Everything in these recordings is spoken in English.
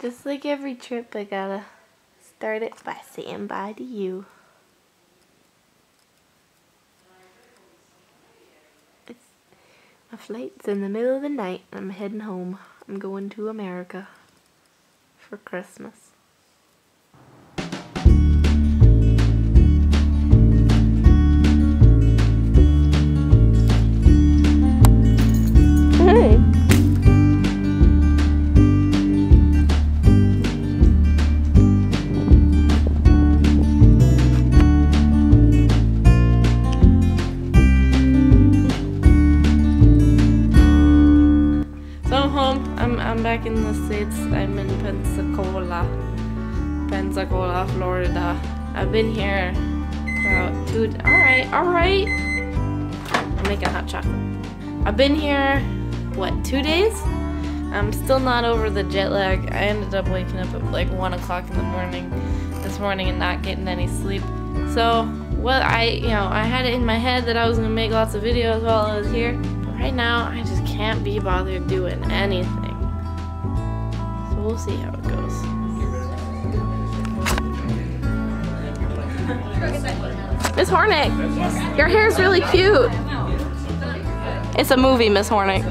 Just like every trip, I gotta start it by saying bye to you. It's, my flight's in the middle of the night. I'm heading home. I'm going to America for Christmas. Back in the states. I'm in Pensacola, Pensacola, Florida. I've been here about two. All right, all right. I'm making hot chocolate. I've been here, what, two days? I'm still not over the jet lag. I ended up waking up at like one o'clock in the morning this morning and not getting any sleep. So, well, I, you know, I had it in my head that I was gonna make lots of videos while I was here. But right now, I just can't be bothered doing anything So we'll see how it goes. Miss Hornick, your hair's really cute. It's a movie, Miss Hornick.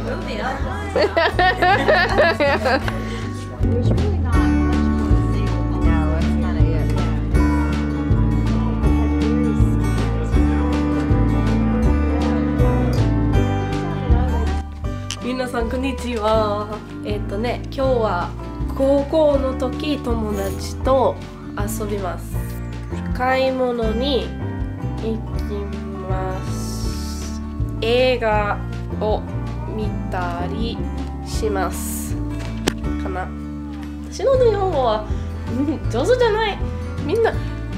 There's really not much more to say. No, that's kind of it. Yeah. 皆さんこんにちはえっ、とね今日は 高校の時友達と遊びます。買い物に行きます。映画を見たりします。かな。私の日本語はうん上手じゃない。みんな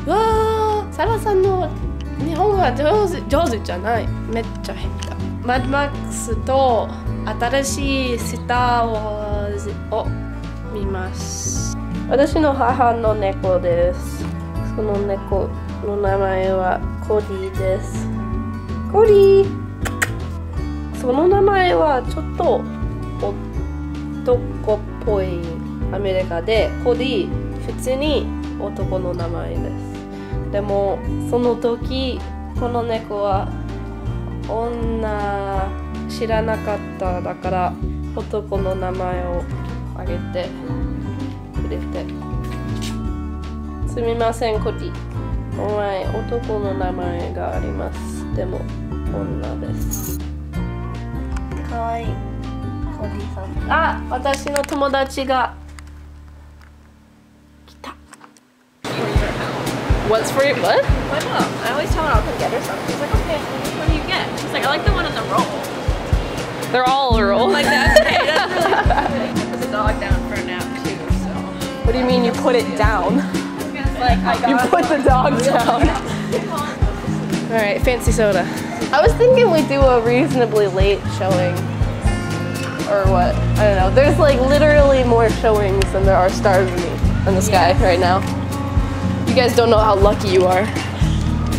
わーサラさんの日本語は上手上手じゃない。めっちゃ下手。マッドマックスと新しいスター・ウォーズを見ます。私の母の猫です。その猫の名前はコディです。コディその名前はちょっと男っぽいアメリカでコディ普通に男の名前です。でもその時この猫は女知らなかっただから男の名前をあげてくれてすみませんコディお前男の名前がありますでも女ですかわいいコディさんあ私の友達が来た What's for you? What? Why not? I always tell her I'll come get her something. She's like, okay, what do you get? She's like, I like the one on the roll. They're all a roll. Like that's okay, that's really good. Put the dog down for a nap too, so. What do you mean you put it down? Like I You put the dog down. All right, fancy soda. I was thinking we do a reasonably late showing, or what? I don't know. There's like literally more showings than there are stars in the, in the sky right now. You guys don't know how lucky you are.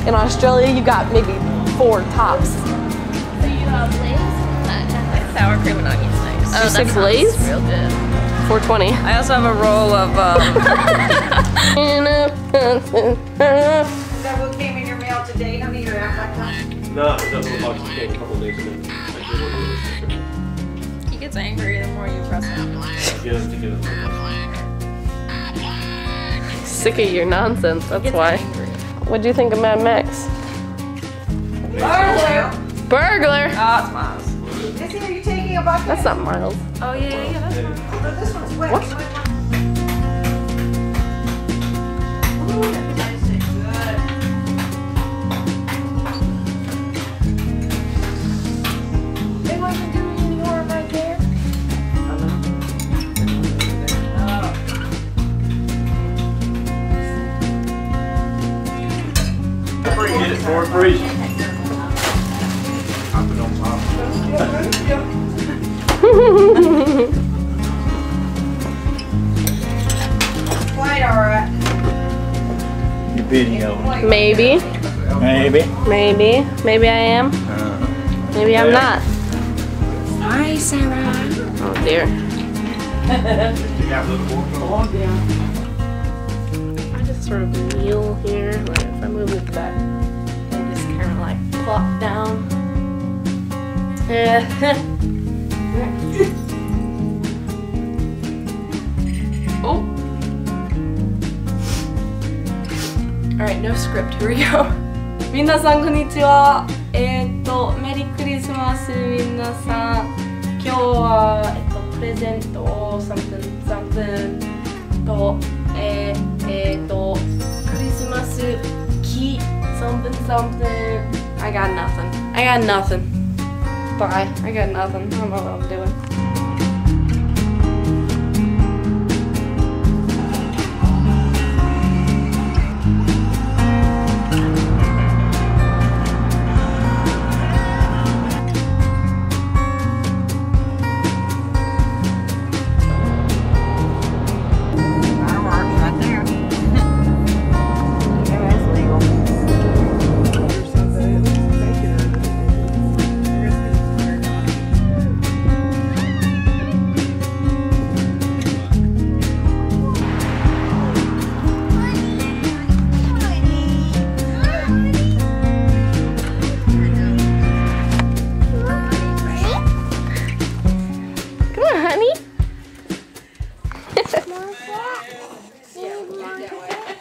In Australia, you got maybe four tops. So you uh, have uh, Lay's? Sour cream and onion sticks. Did you say Blaze? Real good. 420. I also have a roll of um, Is that what came in your mail today? Don't need to that. No, it doesn't look like it came a couple days ago. I did order this. he gets angry the more you press him. Get us to get it. Sick of your nonsense, that's why. angry. What'd you think of Mad Max? Burglar! Burglar! Oh, it's Miles. Missy, are you taking a bucket? That's not Miles. Oh yeah, yeah, yeah. That's Oh, this one's wet. What? You might want- Ooh, that tastes good. They want to do any more of my hair? Get it for free. Pop it on top. Quite alright. You video. Maybe. Maybe. Maybe. Maybe I am. Uh, Maybe I'm not. Hi, Sarah. Oh dear. have little more. Oh, yeah. I just sort of kneel here. Like if I move it back, I just kind of like plop down. Yeah. Alright, no script. Here we go. 皆さんこんにちは。えーっと、メリークリスマス皆さん。今日は、えっと、プレゼントを something something と、えー、えーっと、クリスマス木 something something I got nothing. I got nothing. Bye. I got nothing. I don't know what I'm doing.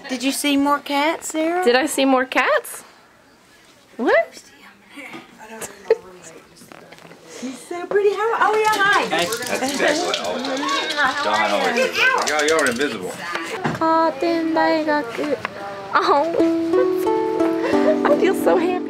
Did you see more cats Sarah? Did I see more cats? What? She's so pretty. How? Oh yeah, hi. That's exactly what always. Don you? Y'all are invisible." Cotton, I. Oh, I feel so happy.